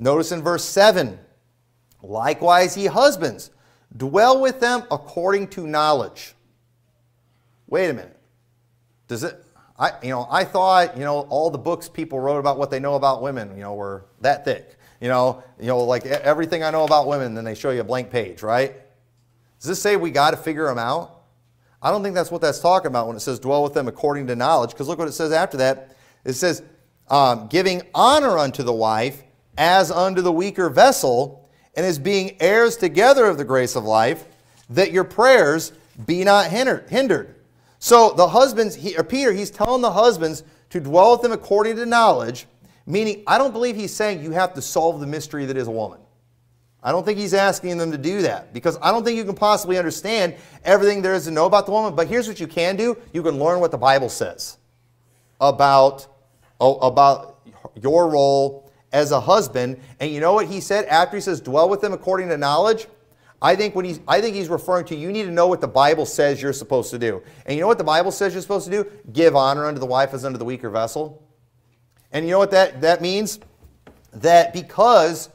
Notice in verse 7 Likewise, ye husbands, dwell with them according to knowledge. Wait a minute. Does it, I, you know, I thought, you know, all the books people wrote about what they know about women, you know, were that thick. You know, you know, like everything I know about women, then they show you a blank page, right? Does this say we got to figure them out? I don't think that's what that's talking about when it says dwell with them according to knowledge, because look what it says after that. It says, um, giving honor unto the wife as unto the weaker vessel, and as being heirs together of the grace of life, that your prayers be not hindered. So the husbands, he, or Peter, he's telling the husbands to dwell with them according to knowledge, meaning I don't believe he's saying you have to solve the mystery that is a woman. I don't think he's asking them to do that because I don't think you can possibly understand everything there is to know about the woman. But here's what you can do you can learn what the Bible says about, oh, about your role as a husband. And you know what he said after he says, dwell with them according to knowledge? I think, when he's, I think he's referring to you need to know what the Bible says you're supposed to do. And you know what the Bible says you're supposed to do? Give honor unto the wife as unto the weaker vessel. And you know what that, that means? That because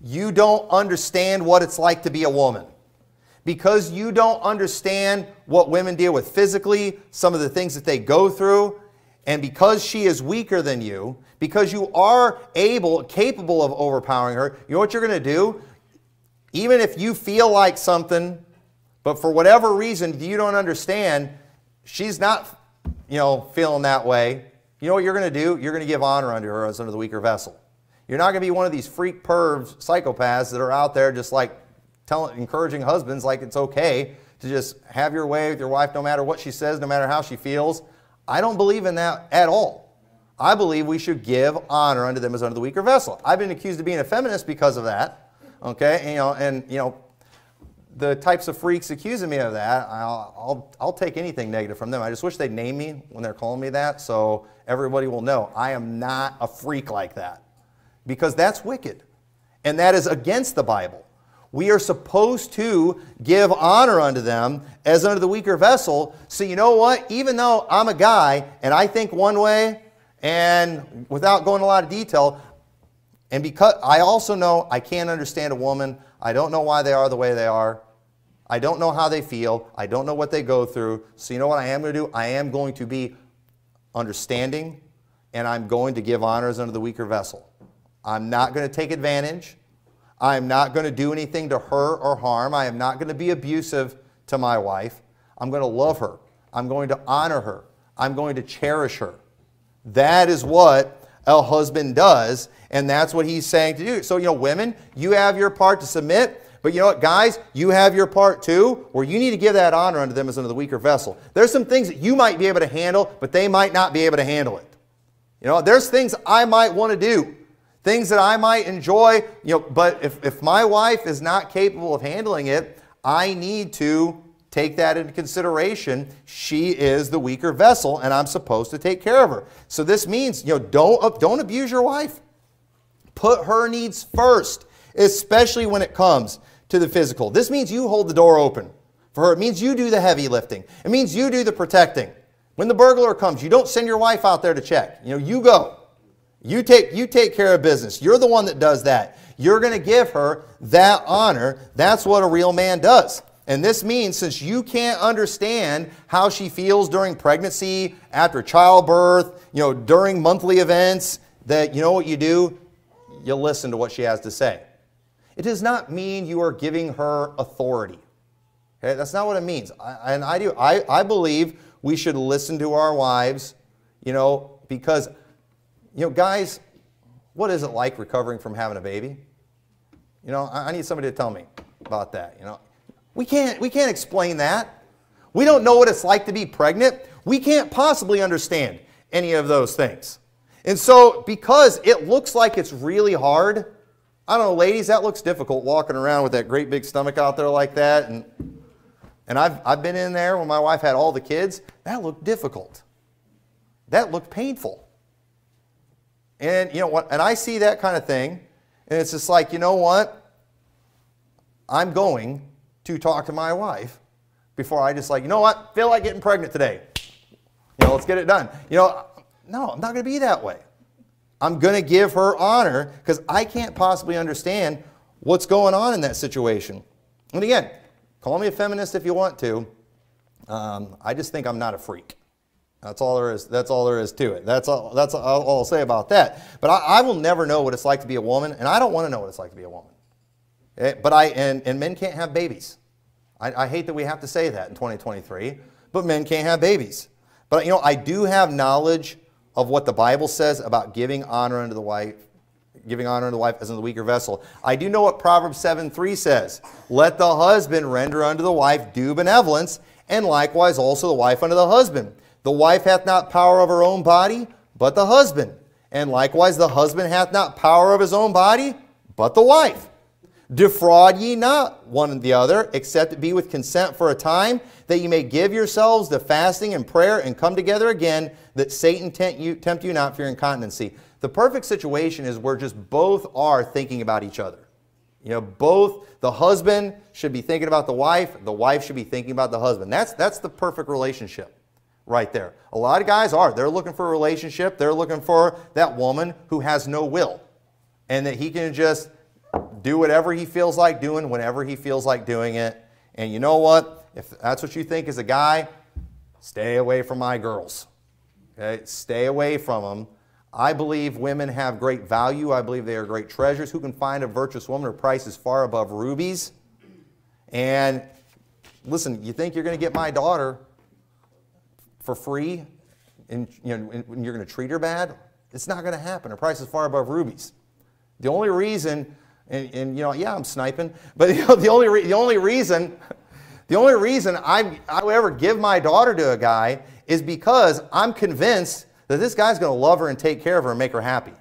you don't understand what it's like to be a woman, because you don't understand what women deal with physically, some of the things that they go through, and because she is weaker than you, because you are able, capable of overpowering her, you know what you're going to do? Even if you feel like something, but for whatever reason you don't understand, she's not, you know, feeling that way. You know what you're going to do? You're going to give honor unto her as unto the weaker vessel. You're not going to be one of these freak pervs, psychopaths that are out there just like telling, encouraging husbands like it's okay to just have your way with your wife no matter what she says, no matter how she feels. I don't believe in that at all. I believe we should give honor unto them as unto the weaker vessel. I've been accused of being a feminist because of that. Okay, and, you know, and you know, the types of freaks accusing me of that, I'll, I'll, I'll take anything negative from them. I just wish they'd name me when they're calling me that so everybody will know I am not a freak like that because that's wicked. And that is against the Bible. We are supposed to give honor unto them as unto the weaker vessel. So, you know what? Even though I'm a guy and I think one way, and without going a lot of detail, and because I also know I can't understand a woman, I don't know why they are the way they are. I don't know how they feel. I don't know what they go through. So, you know what I am going to do? I am going to be understanding and I'm going to give honors unto the weaker vessel. I'm not going to take advantage. I am not going to do anything to her or harm. I am not going to be abusive to my wife. I'm going to love her. I'm going to honor her. I'm going to cherish her. That is what a husband does, and that's what he's saying to do. So, you know, women, you have your part to submit, but you know what, guys, you have your part too, where you need to give that honor unto them as unto the weaker vessel. There's some things that you might be able to handle, but they might not be able to handle it. You know, there's things I might want to do, things that I might enjoy, you know, but if, if my wife is not capable of handling it, I need to take that into consideration. She is the weaker vessel, and I'm supposed to take care of her. So this means, you know, don't, don't abuse your wife. Put her needs first, especially when it comes to the physical. This means you hold the door open for her. It means you do the heavy lifting. It means you do the protecting. When the burglar comes, you don't send your wife out there to check. You know, you go. You take, you take care of business. You're the one that does that. You're going to give her that honor. That's what a real man does. And this means since you can't understand how she feels during pregnancy, after childbirth, you know, during monthly events, that you know what you do? You listen to what she has to say. It does not mean you are giving her authority. Okay? That's not what it means. I, and I do. I, I believe we should listen to our wives, you know, because, you know, guys, what is it like recovering from having a baby? You know, I, need somebody to tell me about that. You know, we can't, we can't explain that. We don't know what it's like to be pregnant. We can't possibly understand any of those things. And so, because it looks like it's really hard, I don't know, ladies, that looks difficult walking around with that great big stomach out there like that. And, and I've, I've been in there when my wife had all the kids. That looked difficult. That looked painful. And you know what? And I see that kind of thing, and it's just like, you know what? I'm going to talk to my wife before I just like, you know what, feel like getting pregnant today. You know, let's get it done. You know, no, I'm not going to be that way. I'm going to give her honor because I can't possibly understand what's going on in that situation. And again, call me a feminist if you want to. Um, I just think I'm not a freak. That's all there is. That's all there is to it. That's all. That's all I'll say about that. But I, I will never know what it's like to be a woman, and I don't want to know what it's like to be a woman. Eh, but I and, and men can't have babies. I, I hate that we have to say that in 2023. But men can't have babies. But you know, I do have knowledge of what the Bible says about giving honor unto the wife, giving honor unto the wife as in the weaker vessel. I do know what Proverbs 7 3 says. Let the husband render unto the wife due benevolence, and likewise also the wife unto the husband. The wife hath not power of her own body, but the husband. And likewise the husband hath not power of his own body, but the wife. Defraud ye not one the other, except it be with consent for a time, that ye may give yourselves to fasting and prayer and come together again, that Satan tempt you, tempt you not for your incontinency. The perfect situation is where just both are thinking about each other. You know, both the husband should be thinking about the wife, the wife should be thinking about the husband. That's, that's the perfect relationship right there. A lot of guys are. They're looking for a relationship. They're looking for that woman who has no will and that he can just do whatever he feels like doing whenever he feels like doing it. And you know what? If that's what you think as a guy, stay away from my girls. Okay? Stay away from them. I believe women have great value. I believe they are great treasures. Who can find a virtuous woman? Her price is far above rubies. And listen, you think you're going to get my daughter for free and you know, and you're going to treat her bad? It's not going to happen. Her price is far above rubies. The only reason and, and you know, yeah, I'm sniping. But you know, the only the only reason the only reason I I would ever give my daughter to a guy is because I'm convinced that this guy's going to love her and take care of her and make her happy.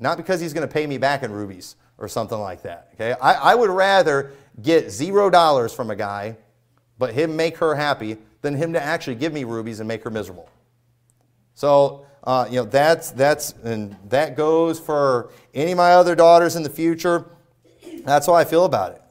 Not because he's going to pay me back in rubies or something like that. Okay, I, I would rather get zero dollars from a guy, but him make her happy than him to actually give me rubies and make her miserable. So uh, you know, that's, that's, and that goes for any of my other daughters in the future. That's how I feel about it.